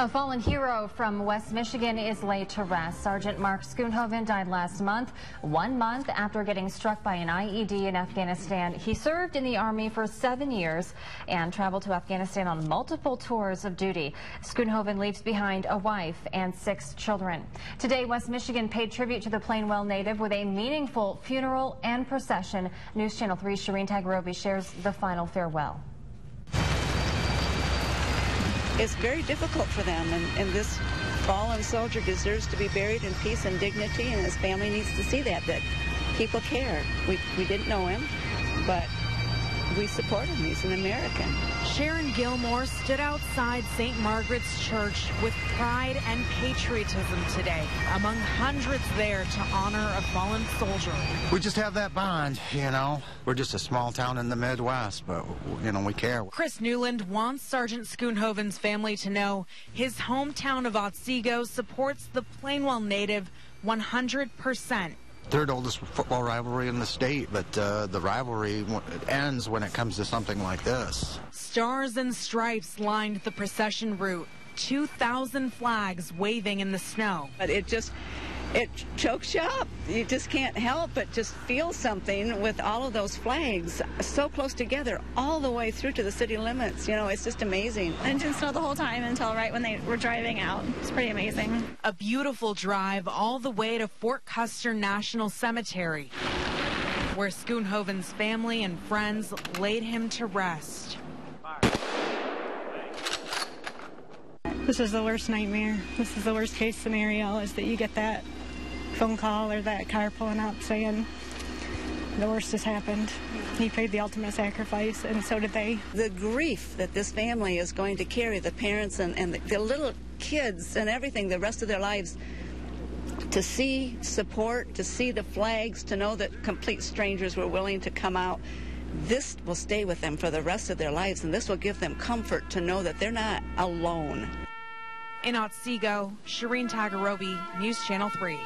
A fallen hero from West Michigan is laid to rest. Sergeant Mark Schoonhoven died last month, one month after getting struck by an IED in Afghanistan. He served in the Army for seven years and traveled to Afghanistan on multiple tours of duty. Schoonhoven leaves behind a wife and six children. Today, West Michigan paid tribute to the Plainwell native with a meaningful funeral and procession. News Channel 3's Shireen Tagarobi shares the final farewell. It's very difficult for them. And, and this fallen soldier deserves to be buried in peace and dignity, and his family needs to see that, that people care. We, we didn't know him, but we support him. He's an American. Sharon Gilmore stood outside St. Margaret's Church with pride and patriotism today, among hundreds there to honor a fallen soldier. We just have that bond, you know. We're just a small town in the Midwest, but, you know, we care. Chris Newland wants Sergeant Schoonhoven's family to know his hometown of Otsego supports the Plainwell native 100 percent third oldest football rivalry in the state, but uh, the rivalry ends when it comes to something like this. Stars and stripes lined the procession route. 2,000 flags waving in the snow. But it just it chokes you up. You just can't help but just feel something with all of those flags so close together all the way through to the city limits. You know, it's just amazing. Engine snow the whole time until right when they were driving out. It's pretty amazing. A beautiful drive all the way to Fort Custer National Cemetery, where Schoonhoven's family and friends laid him to rest. This is the worst nightmare. This is the worst case scenario is that you get that phone call or that car pulling up saying the worst has happened. He paid the ultimate sacrifice, and so did they. The grief that this family is going to carry, the parents and, and the, the little kids and everything, the rest of their lives, to see support, to see the flags, to know that complete strangers were willing to come out. This will stay with them for the rest of their lives, and this will give them comfort to know that they're not alone. In Otsego, Shireen Tagarobi, News Channel 3.